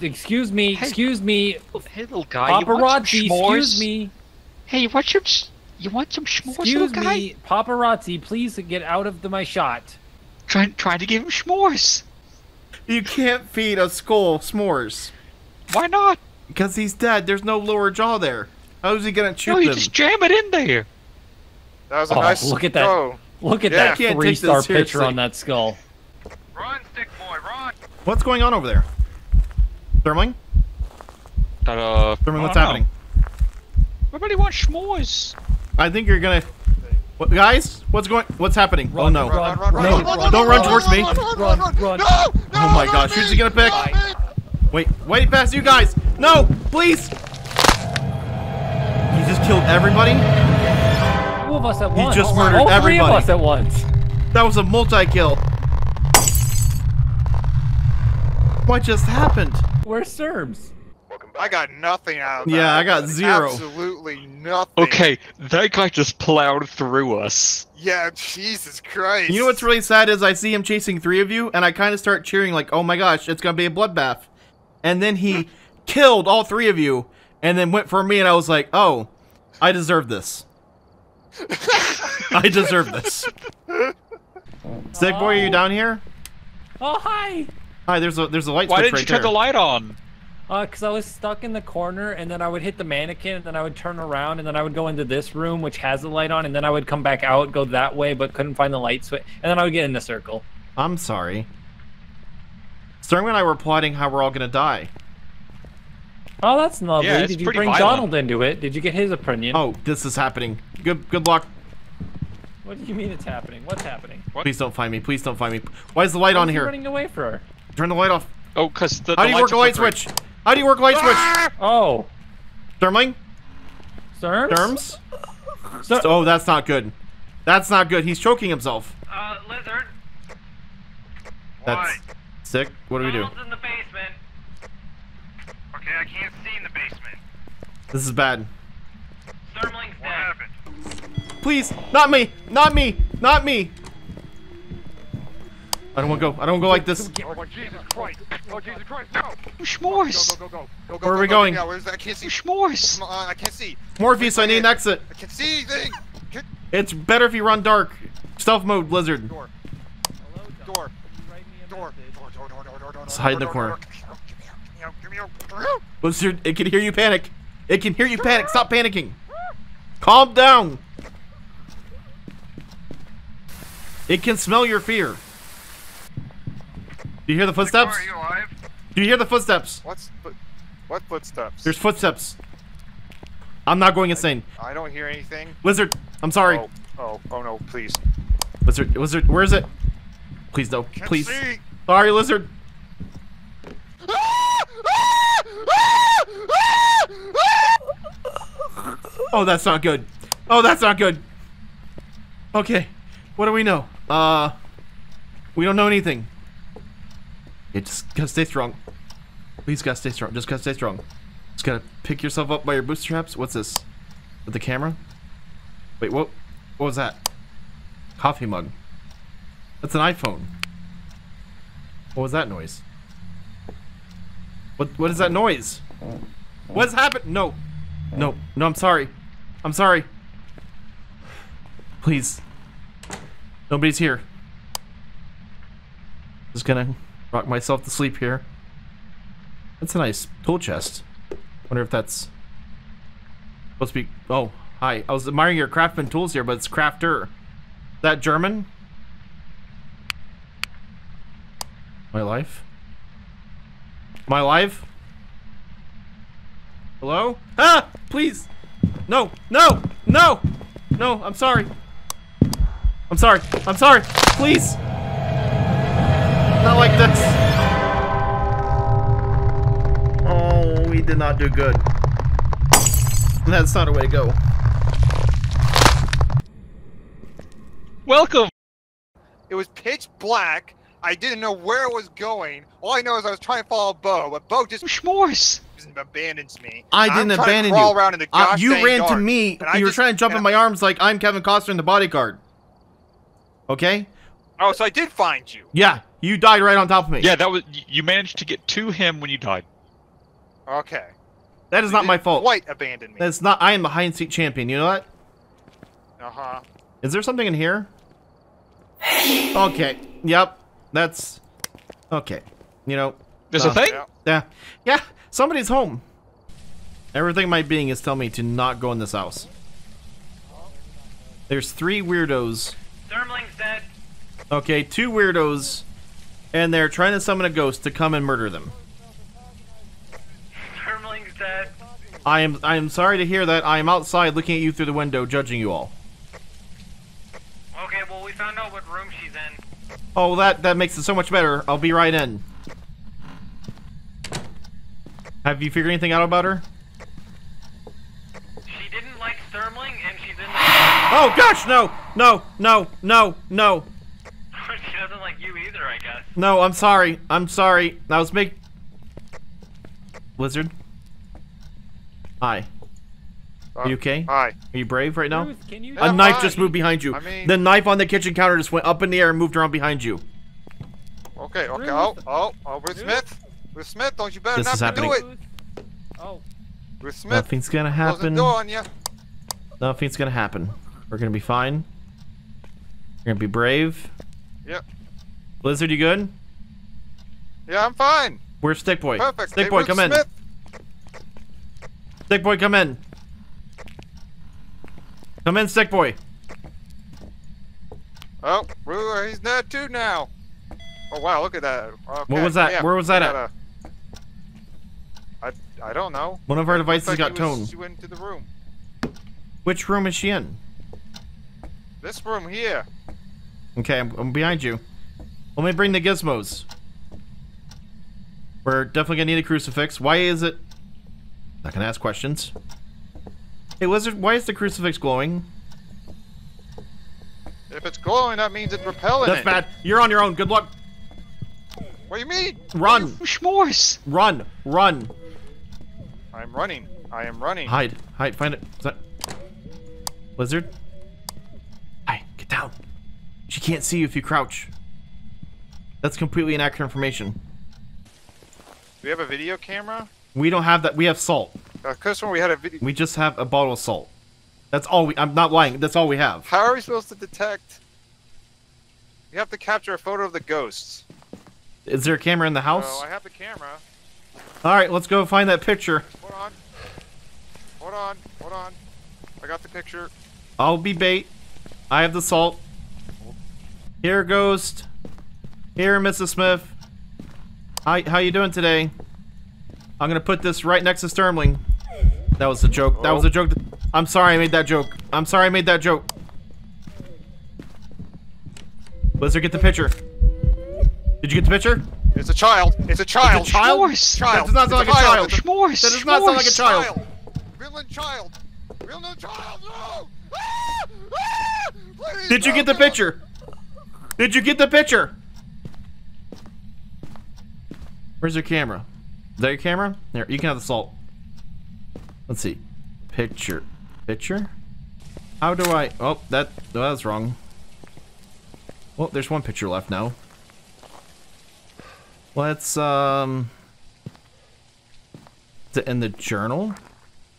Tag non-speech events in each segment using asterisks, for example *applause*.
Excuse me, Hey. excuse me, Hey, little guy, you want some paparazzi, excuse me, Hey, you want some? s- You want some s'mores, excuse little guy? me, paparazzi, please get out of the, my shot. Trying, trying to give him s'mores. You can't feed a skull s'mores. Why not? Because he's dead. There's no lower jaw there. How is he gonna chew No, you them? just jam it in there. That was a Oh, nice look at that. throw. Look at Yeah. that Can't take this three-star picture seriously. on that skull. Run, stick boy, run! What's going on over there? Sturmling? Sturmling, oh. I what's happening? Everybody wants s'mores. I think you're gonna. What, guys, what's going? What's happening? oh no! run, run, run, No, run, run, don't run towards me. Run, run, run. No! Oh my gosh, who's he gonna pick? Wait, wait past you guys! No, please! He just killed everybody? Two of us at once. He just oh, murdered All murdered three everybody. of us at once. That was a multi-kill. What just happened? We're Serbs. I got nothing out of that. Yeah, I got zero. Absolutely nothing. Okay, that guy just plowed through us. Yeah, Jesus Christ. You know what's really sad is I see him chasing three of you, and I kind of start cheering like, "Oh my gosh, it's gonna be a bloodbath!" And then he *laughs* killed all three of you, and then went for me, and I was like, "Oh, I deserve this. I *laughs* deserve this." *laughs* Sick boy, are you down here? Oh, hi. Hi, there's a there's a light Why switch didn't right you turn there. the light on? Uh, cause I was stuck in the corner, and then I would hit the mannequin, and then I would turn around, and then I would go into this room, which has the light on, and then I would come back out, go that way, but couldn't find the light switch, and then I would get in the circle. I'm sorry. Storm and I were plotting how we're all gonna die. Oh, that's lovely. Yeah, Did you bring violent. Donald into it? Did you get his opinion? Oh, this is happening. Good good luck. What do you mean it's happening? What's happening? What? Please don't find me. Please don't find me. Why is the light What on is he here? running away for? Turn the light off. Oh, cause the. How do you work lights a light flickering. switch? How do you work a light switch? Oh, Sturmling? Serms? Terms? Ser- Oh, that's not good. That's not good. He's choking himself. Uh, Lizard, That's sick. What do we do? Donald's in the basement. Okay, I can't see in the basement. This is bad. Sturmling's What dead. happened? Please, not me. Not me. Not me. I don't want to go. I don't want to go like this. Oh, Jesus Christ! Oh, Jesus Christ! No! S'mores. Go, go, go, go, go, Where are we going? go, Where's that? I can't see. S'mores. Come on, I can't see. Morpheus, I need an exit. I can't see anything. It's better if you run dark. Stealth mode, lizard. door. Door. Door. Door. Door. Door. Door. Door. Door. Let's hide in the door, corner. door, door. It can hear you panic. It can hear you panic. Stop panicking. Calm down. It can smell your fear. Do you hear the footsteps? Are you alive? Do you hear the footsteps? What's? What footsteps? There's footsteps. I'm not going insane. I don't hear anything. Lizard, I'm sorry. Oh. Oh. Oh no! Please. Lizard, lizard, where is it? Please no, Can't please. see. Sorry, lizard. Oh, that's not good. Oh, that's not good. Okay, what do we know? Uh, we don't know anything. You just gotta stay strong. Please gotta stay strong. Just gotta stay strong. Just gotta pick yourself up by your bootstraps. What's this? With the camera? Wait, what? What was that? Coffee mug. That's an iPhone. What was that noise? What what is that noise? What's happened? No. No. No, I'm sorry. I'm sorry. Please. Nobody's here. Just gonna rock myself to sleep here. That's a nice tool chest. Wonder if that's supposed to be oh, hi. I was admiring your craftsman tools here, but it's crafter. Is that German? My life? My life? Hello? Ah! Please! No! No! No! No! I'm sorry. I'm sorry. I'm sorry. Please! Not like this. Oh, we did not do good. That's not a way to go. Welcome. It was pitch black. I didn't know where it was going. All I know is I was trying to follow Bo, but Bo just S'mores. abandons me. I didn't trying to abandon crawl you. Around in the Uh, you dang ran to me. and I You were just- trying to jump in my arms like I'm Kevin Costner in the bodyguard. Okay? Oh, so I did find you. Yeah, you died right on top of me. Yeah, that was. You managed to get to him when you died. Okay. That is not my fault. White abandoned me. That's not. I am the hide and seek champion. You know that? Uh huh. Is there something in here? Okay. Yep. That's okay. You know. There's uh, a thing? Yeah. Yeah. Yeah. Somebody's home. Everything my being is telling me to not go in this house. There's three weirdos. Sturmling's dead. Okay, two weirdos, and they're trying to summon a ghost to come and murder them. Sturmling's dead. I am I am sorry to hear that. I am outside looking at you through the window, judging you all. Okay, well we found out what room she's in. Oh, that that makes it so much better. I'll be right in. Have you figured anything out about her? She didn't like Sturmling, and she's in. Oh gosh, no, no, no, no, no, she doesn't like you either, I guess. no. I'm sorry. I'm sorry. I was make. Blizzard. Hi. Are you okay? Hi. Are you brave right now? Ruth, can you? A I'm knife fine. just moved behind you. I mean- the knife on the kitchen counter just went up in the air and moved around behind you. Okay. Okay. Ruth. Oh. Oh. Oh. Ruth Ruth. Smith. Ruth Smith. Don't you better This not is do it. Ruth? Oh, Ruth Smith. Nothing's gonna Close the happen. door on you. Nothing's gonna happen. We're gonna be fine. We're gonna be brave. Yep. Blizzard, you good? Yeah, I'm fine. Where's Stick Boy? Perfect. Stick Hey, Boy, Ruth come in. Smith. Stick Boy, come in. Come in, Stick Boy. Oh, he's not too now. Oh wow, look at that. Okay. What was that? yeah, Where was that at? gotta- I I don't know. One of our devices like got he was- tone. She went into the room. Which room is she in? This room here. Okay, I'm, I'm behind you. Let me bring the gizmos. We're definitely gonna need a crucifix. Why is it? Not gonna ask questions. Hey, Lizard, why is the crucifix glowing? If it's glowing, that means it's repelling That's it. bad. You're on your own. Good luck. What do you mean? Run, S'mores! run, run. I'm running. I am running. Hide, hide, find it. Is that... Lizard? Hi, get down. She can't see you if you crouch. That's completely inaccurate information. Do we have a video camera? We don't have that. We have salt. Uh, when we had a video. We just have a bottle of salt. That's all we. I'm not lying. That's all we have. How are we supposed to detect? You have to capture a photo of the ghosts. Is there a camera in the house? So I have the camera. All right, let's go find that picture. Hold on. Hold on. Hold on. I got the picture. I'll be bait. I have the salt. Here, ghost. Here, Mrs. Smith. How how you doing today? I'm gonna put this right next to Sturmling. That was a joke. That was a joke. I'm sorry I made that joke. I'm sorry I made that joke. Blizzard, get the picture. Did you get the picture? It's a child. It's a child. It's a child? S'mores! That Child. does not sound It's like a a child. child. It's a- S'mores! That does not sound like a s'mores. child. Real little child. Real little child. No. Ah! Ah! Please, Did you no, get the no. picture? Did you get the picture? Where's your camera? Is that your camera? There, you can have the salt. Let's see. Picture. Picture? How do I... Oh, that, oh, that's wrong. Well, there's one picture left now. Let's, um... In the journal?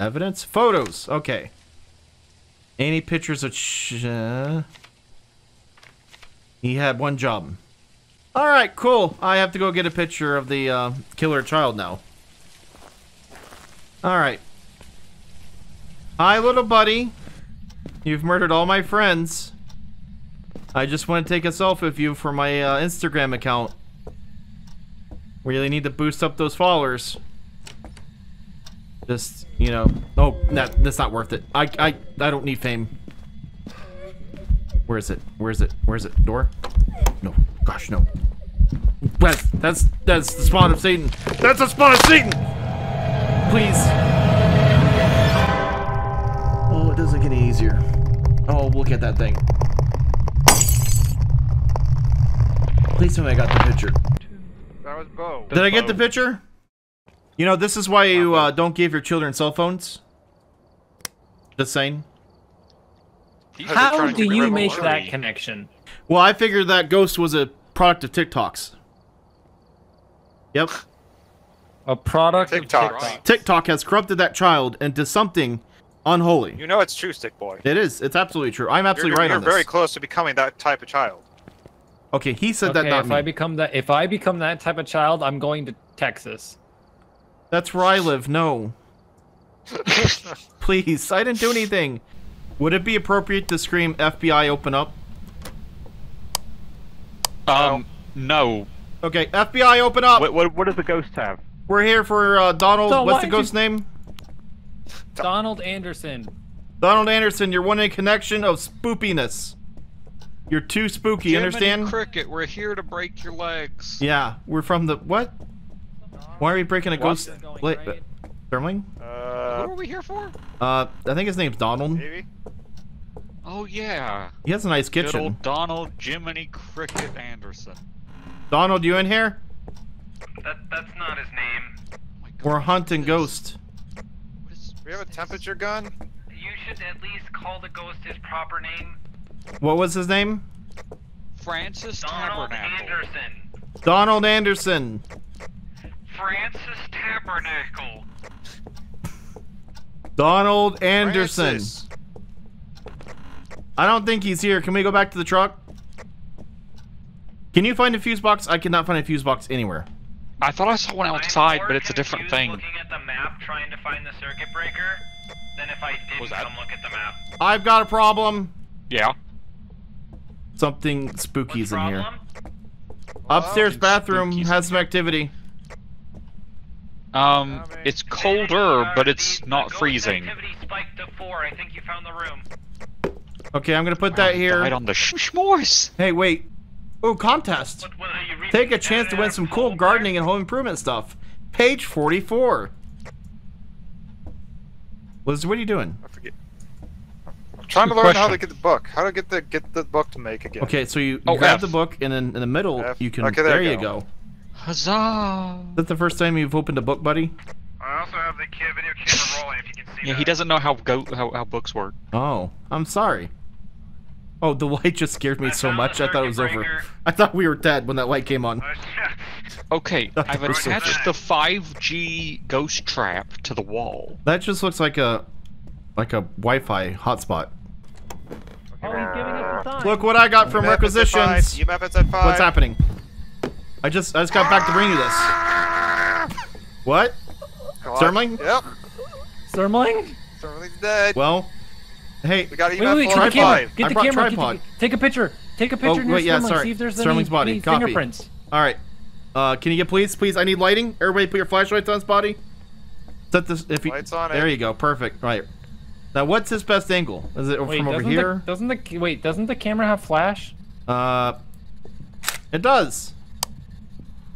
Evidence? Photos. Okay. Any pictures of... He had one job. All right, cool. I have to go get a picture of the uh, killer child now. All right. Hi, little buddy. You've murdered all my friends. I just want to take a selfie with you for my uh, Instagram account. Really need to boost up those followers. Just, you know. Oh, that, that's not worth it. I, I, I don't need fame. Where is it? Where is it? Where is it? Door? No. Gosh, no. That's that's that's the spawn of Satan. That's the spawn of Satan. Please. Oh, it doesn't get any easier. Oh, look at that thing. Please tell me I got the picture. That was Bo. Did I get the picture? You know, this is why you uh, don't give your children cell phones. Just saying. How do you make that connection? Well, I figured that ghost was a product of TikToks. Yep. A product TikTok. of TikTok. TikTok has corrupted that child into something unholy. You know it's true, Stick Boy. It is. It's absolutely true. I'm absolutely you're, right you're on this. very close to becoming that type of child. Okay, he said Okay, that, not if me. I become that, if I become that type of child, I'm going to Texas. That's where I live. No. *laughs* Please, I didn't do anything. Would it be appropriate to scream FBI open up? Um, no. Okay, FBI open up. What, what, what does the ghost have? We're here for uh, Donald. So what's the why'd you- name? Donald Anderson. Donald Anderson. You're one in connection of spoopiness. You're too spooky. You Jiminy understand? Cricket, we're here to break your legs. Yeah, we're from the what? Why are we breaking a ghost? What's Wait, right? Sturmling? Who Uh, are we here for? Uh, I think his name's Donald. maybe. Oh yeah. He has a nice Good kitchen. old Donald Jiminy Cricket Anderson. Donald, you in here? That that's not his name. Oh God, We're hunting this? ghost. What is Do we have a this? temperature gun? You should at least call the ghost his proper name. What was his name? Francis Donald Tabernacle. Anderson. Donald Anderson. Francis Tabernacle. Donald Anderson. Francis. I don't think he's here. Can we go back to the truck? Can you find a fuse box? I cannot find a fuse box anywhere. I thought I saw one outside, but it's a different thing. Looking at the map, trying to find the circuit breaker, than if I didn't Was that- come look at the map. I've got a problem. Yeah. Something What's spooky's in here. problem? Upstairs bathroom has some activity. Um, it's colder, but it's not freezing. Activity spiked to four. I think you found the room. Okay, I'm gonna put that here. Right on the sh- s'mores. Hey, wait. Oh, contest. What, what, are you reading Take a chance to win some cool gardening and home improvement stuff. Page 44. Liz, what are you doing? I forget. I'm trying to Good learn how to get the book. How to get the get the book to make again. Okay, so you, you Oh, grab F. the book, and then in the middle, F. you can. Okay, there there you you go. go. Huzzah! Is that the first time you've opened a book, buddy? I also have the kid video camera rolling. If you can see Yeah, that. he doesn't know how go how, how books work. Oh, I'm sorry. Oh, the *laughs* light just scared me I so much. I thought it was circuit over. I thought we were dead when that light came on. *laughs* Okay, *laughs* I've gruesome. attached the 5G ghost trap to the wall. That just looks like a, like a Wi-Fi hotspot. Oh, he's giving us a sign. Look what I got from EMF is at five. requisitions. EMF is at five. What's happening? I just I just got back to bring you this. What? Come on. Sturmling? Yep. Sturmling? Sturmling's dead. Well, hey. we got Wait, EMF wait, four get the camera. Get the brought camera. Get the, take a picture. Take a picture Oh, wait, yeah, Sturmling. sorry. See if there's Sturmling's any, body. any Copy. fingerprints. All right. Uh, can you get please, please? I need lighting. Everybody, put your flashlights on his body. Set this. If you, Lights on There it. you go. Perfect. Right. Now, what's his best angle? Is it Wait, from over here? The, doesn't the wait? Doesn't the camera have flash? Uh, it does.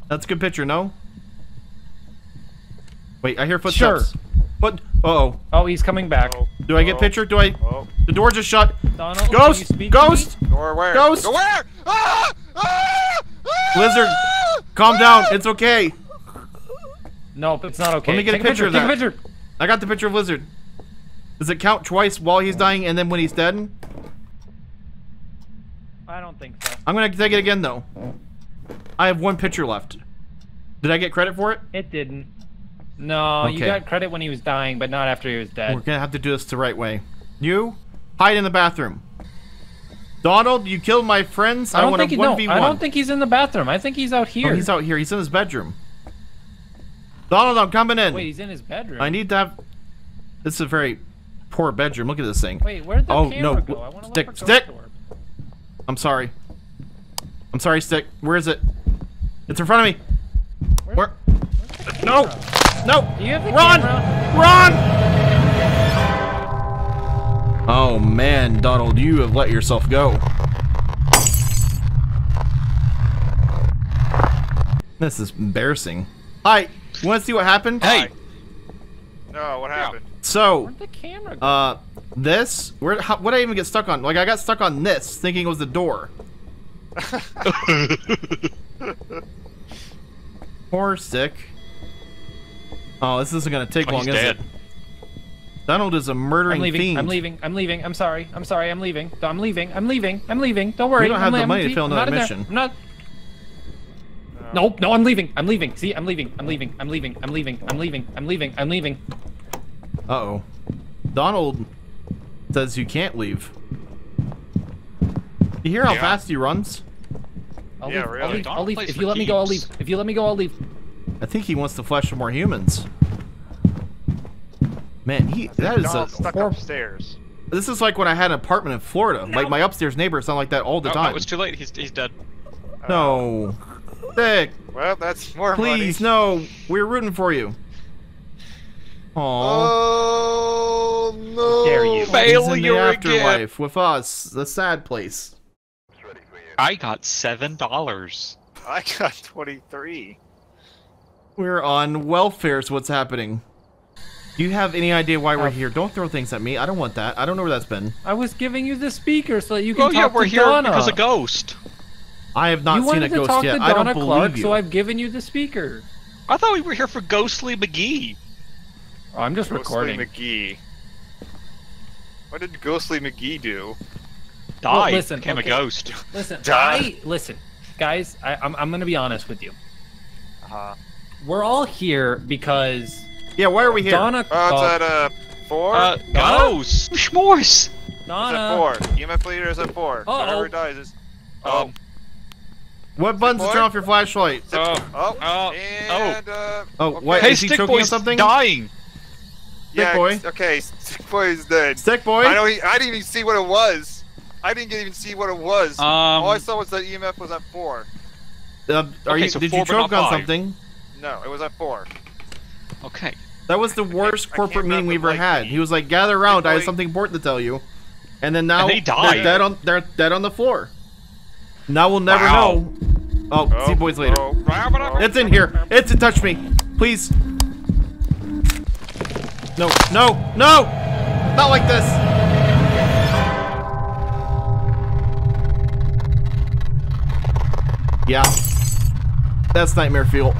That's a good picture. No. Wait, I hear footsteps. What? Uh oh. Oh, he's coming back. Oh, Do I get oh, picture? Do I? Oh. The door just shut. Donald, can Ghost! you speak to me? Ghost! Go where? Ghost! Go where? Ah! Ah! Ah! Lizard, calm down. It's okay. No, it's not okay. Let me get a Take picture of Take that. a picture. I got the picture of Lizard. Does it count twice while he's dying and then when he's dead? I don't think so. I'm gonna take it again though. I have one picture left. Did I get credit for it? It didn't. No, you got credit when he was dying, but not after he was dead. We're gonna have to do this the right way. You hide in the bathroom. Donald, you killed my friends. I don't want think a he, no, 1v1. I don't think he's in the bathroom. I think he's out here. Oh, he's out here. He's in his bedroom. Donald, I'm coming in. Wait, he's in his bedroom. I need to have. This is a very poor bedroom. Look at this thing. Wait, where'd the Oh, camera no. go? I want to Stick, stick. orb. I'm sorry. I'm sorry, Stick. Where is it? It's in front of me. Where? No! No! Do you have the Run! camera? Run! Oh man, Donald, you have let yourself go. This is embarrassing. Hi, you want to see what happened? Hey, No, what happened? So, Where'd the camera go? uh, this, where, how, what did I even get stuck on? Like, I got stuck on this, thinking it was the door. *laughs* Poor Stick. Oh, this isn't gonna take Oh, long, he's is dead. it? Donald is a murdering I'm leaving. fiend. I'm leaving. I'm leaving. I'm sorry. I'm sorry. I'm leaving. I'm leaving. I'm leaving. I'm leaving. Don't worry. We don't have I'm the money to leaving. fill I'm another not in there. mission. I'm not. Nope, no, I'm leaving. I'm leaving. See, I'm leaving. I'm leaving. I'm leaving. I'm leaving. I'm leaving. I'm leaving. I'm leaving. Uh oh. Donald says you can't leave. You hear how Yeah. fast he runs? I'll Yeah, leave. I'll really. leave. I'll Donald leave. plays If you let me go, I'll leave. If you let me go, I'll leave. I think he wants to flesh some more humans. Man, he that is a Donald's stuck hor- upstairs. this is like when I had an apartment in Florida. Like my upstairs neighbors sound like that all the Oh, no, it was too late. He's, he's dead. No. Dick, Well, that's more please, money. no. We're rooting for you. Aww. Oh no! Dare you. He's in the Failure again. afterlife with us, the sad place. I got seven dollars. I got 23. We're on welfare, is what's happening. Do you have any idea why we're Uh, here? Don't throw things at me. I don't want that. I don't know where that's been. I was giving you the speaker so that you can Oh talk yeah, we're to here Donna. because a Ghost. I have not you seen a ghost talk yet. to I Donna don't Clark, believe you. so I've given you the speaker. I thought we were here for Ghostly McGee. Oh, I'm just recording. Ghostly recording. McGee. What did Ghostly McGee do? Died. listen, became okay. a ghost. Listen, *laughs* Donna. I listen, guys. I, I'm I'm gonna be honest with you. Uh-huh. We're all here because Yeah, why are we here? Donna. Oh, it's uh, at uh four. Uh, Donna? ghost. S'mores. It's at Donna. four. EMF leader is at four. Uh-oh. Whoever dies is. Oh. What buttons to Boy? turn off your flashlight? Oh. Oh. Oh. and uh. Oh, okay. what? Hey, Is he Stick choking on Boy's something? dying. Yeah, boy? Okay, Stick Boy is dead. Stick boy? I know. He, I didn't even see what it was. I didn't even see what it was. Um. All I saw was that EMF was at four. Uh, are Okay, you, so did four, you choke on five. something? No, it was at four. Okay. That was the worst I corporate can't meeting we ever like, had. He was like, "Gather around, I have something important to tell you," and then now And they died. they're dead on they're dead on the floor. Now we'll never Wow. know. Oh, Oh, see boys later. oh, It's in here. It's in touch me, please. No, no, no! Not like this. Yeah, that's nightmare fuel.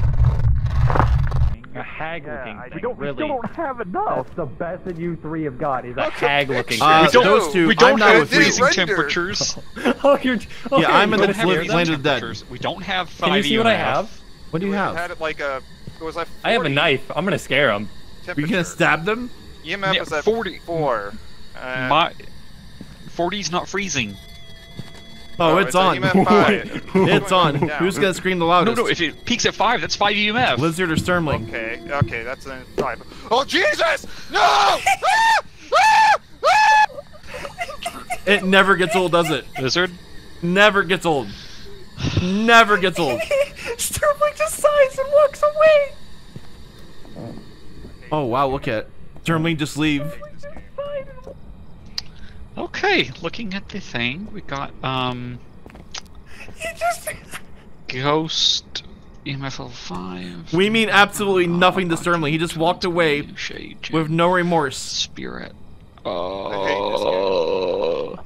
A hag looking I- thing. we don't- really. we really. still have enough. That's the best that you three have got. Is a Look at hag looking. picture. Uh, We don't- those two. We don't I'm have with didn't freezing render. temperatures. *laughs* oh, you're. Okay, Yeah, I'm in the wanna flip hear that? land of the dead. We don't have Can you see what I have? What do you have? Had it like a. It was like. I have a knife. I'm gonna scare him. Are you gonna stab them? EMF Yeah, was at 40. four. Uh, My 40's not freezing. Oh, it's, at on. *laughs* It's on. Who's gonna scream the loudest? no. no. If it peaks at five, that's five EMF. Lizard or Sturmling? Okay, okay, that's a five. Oh Jesus! No! *laughs* It never gets old, does it? Lizard. Never gets old. Never gets old. *laughs* Sturmling just sighs and walks away. Oh wow, look at Sturmling just leave. Okay, looking at the thing, we got um *laughs* He just. Ghost EMF level five. We mean absolutely nothing to Sturmling. He just walked away Shade with no remorse. spirit. hate this Oh.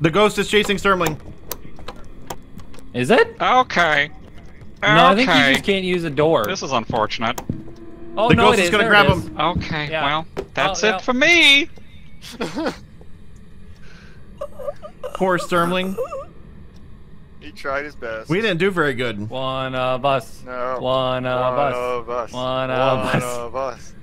The ghost is chasing Sturmling. Is it? Okay. No, I think you just can't use a door. This is unfortunate. oh The no, ghost it is is. gonna There grab it is. him. Okay, Yeah. well, that's Oh, it yeah. for me. *laughs* Poor Sturmling. He tried his best. We didn't do very good. One of us. No. One of One us. of us. One of us. of us.